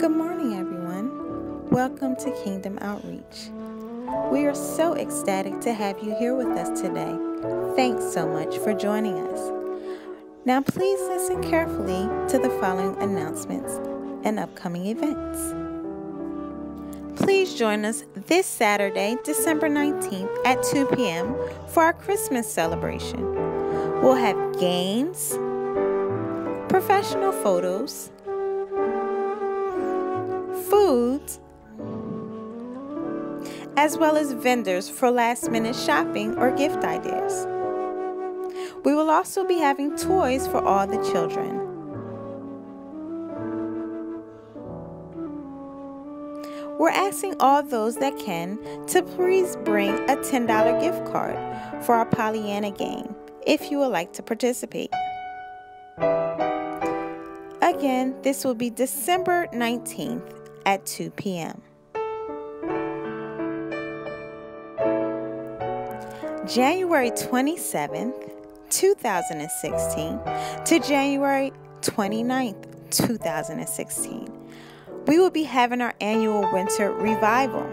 Good morning, everyone. Welcome to Kingdom Outreach. We are so ecstatic to have you here with us today. Thanks so much for joining us. Now, please listen carefully to the following announcements and upcoming events. Please join us this Saturday, December 19th at 2 p.m. for our Christmas celebration. We'll have games, professional photos, foods, as well as vendors for last minute shopping or gift ideas. We will also be having toys for all the children. We're asking all those that can to please bring a $10 gift card for our Pollyanna game if you would like to participate. Again, this will be December 19th at 2 p.m. January 27th, 2016 to January 29th, 2016. We will be having our annual winter revival.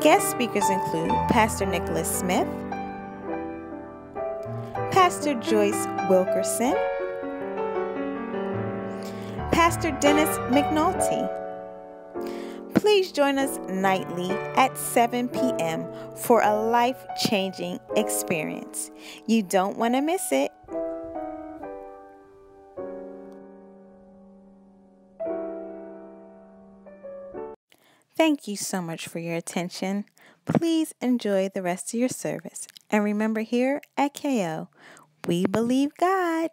Guest speakers include Pastor Nicholas Smith, Pastor Joyce Wilkerson, Pastor Dennis McNulty. Please join us nightly at 7 p.m. for a life changing experience. You don't want to miss it. Thank you so much for your attention. Please enjoy the rest of your service. And remember, here at KO, we believe God.